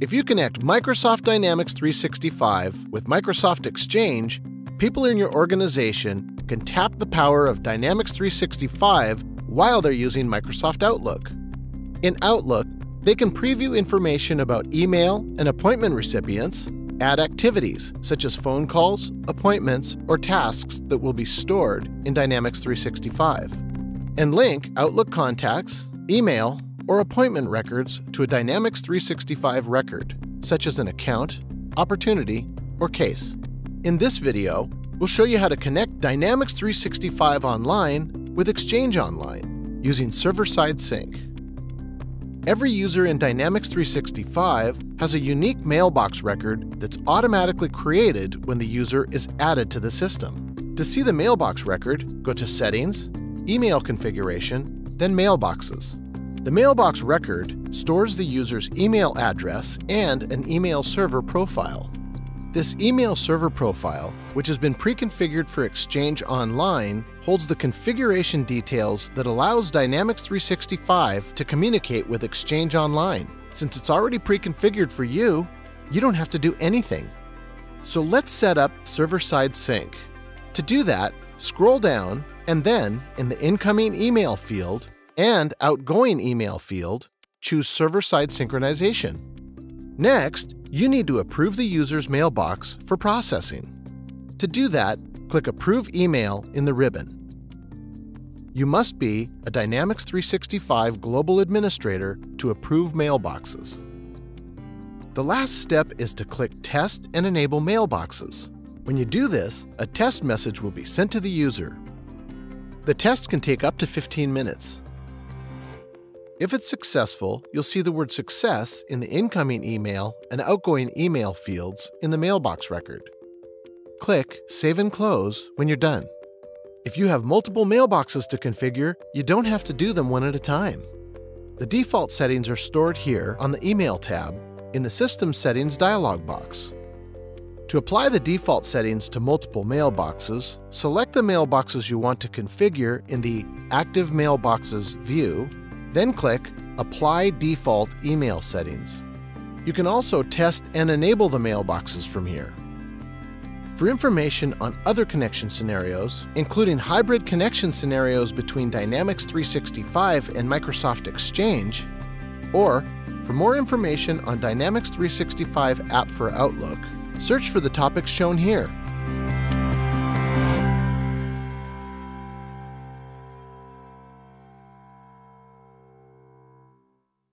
If you connect Microsoft Dynamics 365 with Microsoft Exchange, people in your organization can tap the power of Dynamics 365 while they're using Microsoft Outlook. In Outlook, they can preview information about email and appointment recipients, add activities such as phone calls, appointments, or tasks that will be stored in Dynamics 365, and link Outlook contacts, email, or appointment records to a Dynamics 365 record, such as an account, opportunity, or case. In this video, we'll show you how to connect Dynamics 365 Online with Exchange Online using server-side sync. Every user in Dynamics 365 has a unique mailbox record that's automatically created when the user is added to the system. To see the mailbox record, go to Settings, Email Configuration, then Mailboxes. The mailbox record stores the user's email address and an email server profile. This email server profile, which has been pre-configured for Exchange Online, holds the configuration details that allows Dynamics 365 to communicate with Exchange Online. Since it's already pre-configured for you, you don't have to do anything. So let's set up server-side sync. To do that, scroll down and then, in the incoming email field, and outgoing email field, choose server-side synchronization. Next, you need to approve the user's mailbox for processing. To do that, click Approve Email in the ribbon. You must be a Dynamics 365 Global Administrator to approve mailboxes. The last step is to click Test and enable mailboxes. When you do this, a test message will be sent to the user. The test can take up to 15 minutes. If it's successful, you'll see the word success in the incoming email and outgoing email fields in the mailbox record. Click Save and Close when you're done. If you have multiple mailboxes to configure, you don't have to do them one at a time. The default settings are stored here on the Email tab in the System Settings dialog box. To apply the default settings to multiple mailboxes, select the mailboxes you want to configure in the Active Mailboxes view then click Apply Default Email Settings. You can also test and enable the mailboxes from here. For information on other connection scenarios, including hybrid connection scenarios between Dynamics 365 and Microsoft Exchange, or for more information on Dynamics 365 app for Outlook, search for the topics shown here.